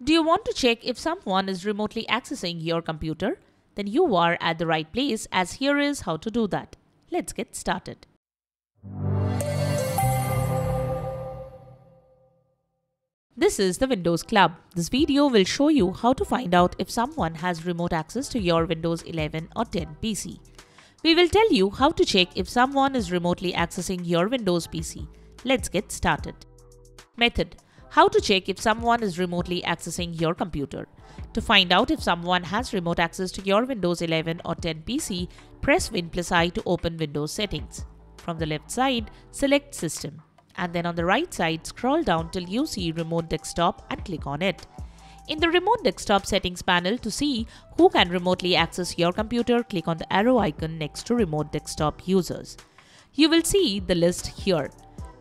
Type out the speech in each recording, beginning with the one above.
Do you want to check if someone is remotely accessing your computer? Then you are at the right place as here is how to do that. Let's get started. This is the Windows Club. This video will show you how to find out if someone has remote access to your Windows 11 or 10 PC. We will tell you how to check if someone is remotely accessing your Windows PC. Let's get started. Method How to check if someone is remotely accessing your computer. To find out if someone has remote access to your Windows 11 or 10 PC, press Win plus I to open Windows settings. From the left side, select System and then on the right side scroll down till you see Remote Desktop and click on it. In the Remote Desktop settings panel to see who can remotely access your computer, click on the arrow icon next to Remote Desktop users. You will see the list here.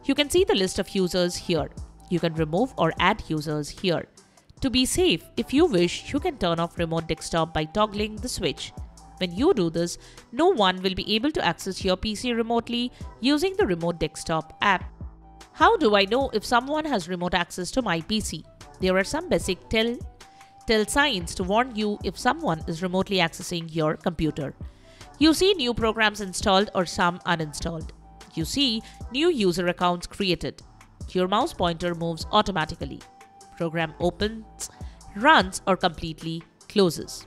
You can see the list of users here. You can remove or add users here. To be safe, if you wish, you can turn off Remote Desktop by toggling the switch. When you do this, no one will be able to access your PC remotely using the Remote Desktop app. How do I know if someone has remote access to my PC? There are some basic tell, tell signs to warn you if someone is remotely accessing your computer. You see new programs installed or some uninstalled. You see new user accounts created. Your mouse pointer moves automatically. Program opens, runs or completely closes.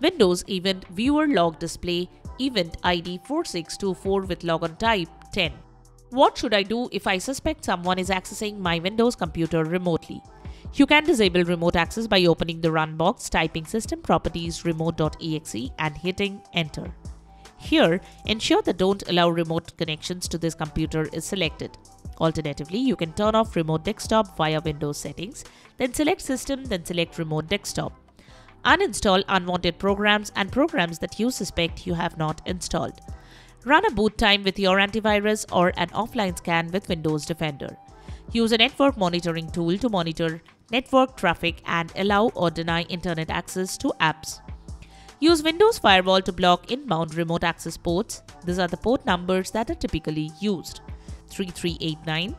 Windows Event Viewer Log Display Event ID 4624 with logon type 10. What should I do if I suspect someone is accessing my Windows computer remotely? You can disable remote access by opening the run box, typing system properties remote.exe and hitting enter. Here, ensure the don't allow remote connections to this computer is selected. Alternatively, you can turn off remote desktop via Windows settings, then select system, then select remote desktop. Uninstall unwanted programs and programs that you suspect you have not installed. Run a boot time with your antivirus or an offline scan with Windows Defender. Use a network monitoring tool to monitor network traffic and allow or deny internet access to apps. Use Windows Firewall to block inbound remote access ports. These are the port numbers that are typically used. 3389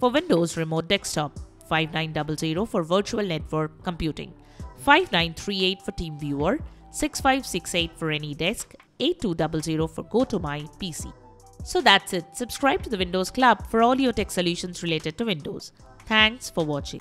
for Windows Remote Desktop, 5900 for Virtual Network Computing, 5938 for TeamViewer, 6568 for AnyDesk, 8200 for Go to My PC. So that's it. Subscribe to the Windows Club for all your tech solutions related to Windows. Thanks for watching.